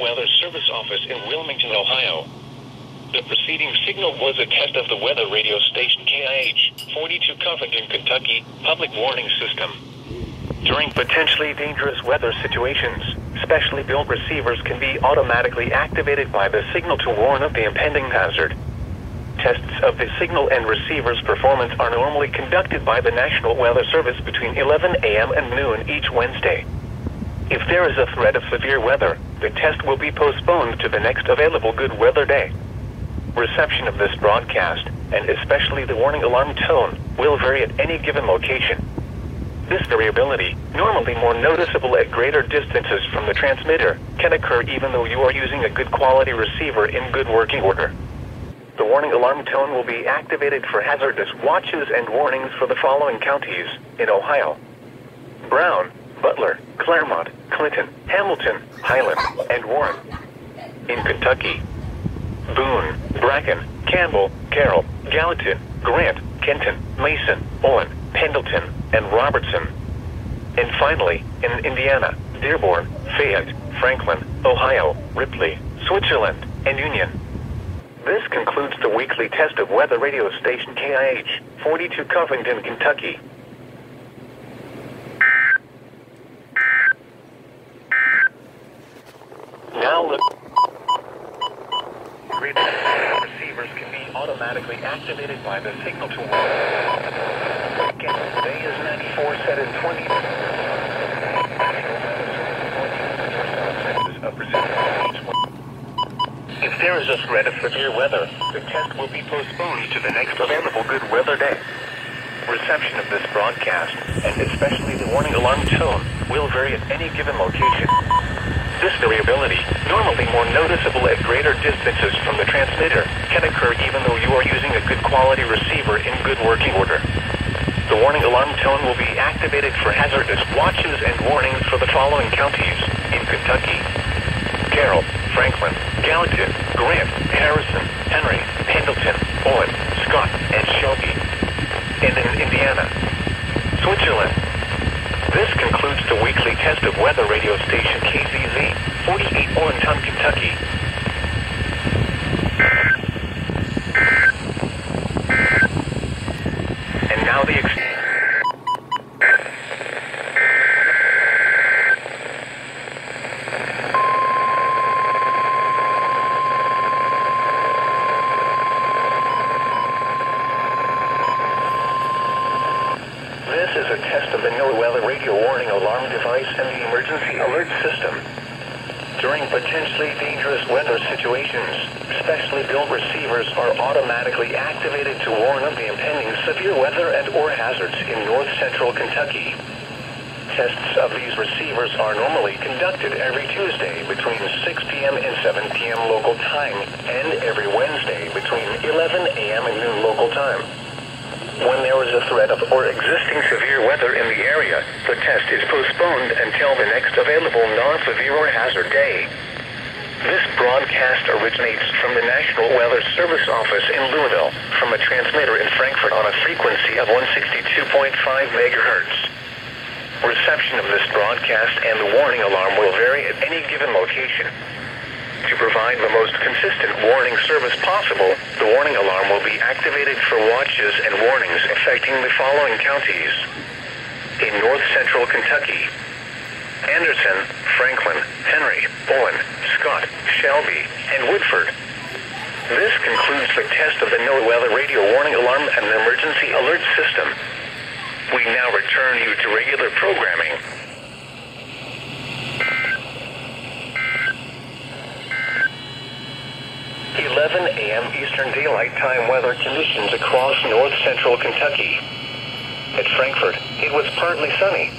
Weather Service office in Wilmington, Ohio. The preceding signal was a test of the weather radio station KIH 42 Covington, Kentucky public warning system. During potentially dangerous weather situations, specially built receivers can be automatically activated by the signal to warn of the impending hazard. Tests of the signal and receiver's performance are normally conducted by the National Weather Service between 11 a.m. and noon each Wednesday. If there is a threat of severe weather, the test will be postponed to the next available good weather day. Reception of this broadcast, and especially the warning alarm tone, will vary at any given location. This variability, normally more noticeable at greater distances from the transmitter, can occur even though you are using a good quality receiver in good working order. The warning alarm tone will be activated for hazardous watches and warnings for the following counties in Ohio. Brown, Butler, Clermont, Clinton, Hamilton, Highland, and Warren. In Kentucky, Boone, Bracken, Campbell, Carroll, Gallatin, Grant, Kenton, Mason, Owen, Pendleton, and Robertson. And finally, in Indiana, Dearborn, Fayette, Franklin, Ohio, Ripley, Switzerland, and Union. This concludes the weekly test of weather radio station KIH, 42 Covington, Kentucky. Now. Receivers can be automatically activated by the signal to. Again, today is 94 set in 20. If there is a threat of severe weather, the test will be postponed to the next available good weather day. Reception of this broadcast, and especially the warning alarm tone, will vary at any given location. This variability, normally more noticeable at greater distances from the transmitter, can occur even though you are using a good quality receiver in good working order. The warning alarm tone will be activated for hazardous watches and warnings for the following counties in Kentucky. Carroll, Franklin, Gallatin, Grant, Harrison, Henry, Pendleton, Owen, Scott, and Shelby. And in Indiana, Switzerland. This concludes test of weather radio station KZZ, 48 Owenton, Kentucky. And now the ex- A test of the NOAA weather radio warning alarm device and the emergency alert system. During potentially dangerous weather situations, specially built receivers are automatically activated to warn of the impending severe weather and or hazards in north central Kentucky. Tests of these receivers are normally conducted every Tuesday between 6 p.m. and 7 p.m. local time and every Wednesday between 11 a.m. and noon local time. When there is a threat of or existing severe weather in the area, the test is postponed until the next available non-severe or hazard day. This broadcast originates from the National Weather Service office in Louisville from a transmitter in Frankfort on a frequency of 162.5 megahertz. Reception of this broadcast and the warning alarm will vary at any given location. To provide the most consistent warning service possible, the warning alarm will be activated for watches and warnings affecting the following counties. In north central Kentucky, Anderson, Franklin, Henry, Owen, Scott, Shelby, and Woodford. This concludes the test of the NOAA weather radio warning alarm and emergency alert system. We now return you to regular programming. 11 Daylight Time weather conditions across north central Kentucky. At Frankfort, it was partly sunny,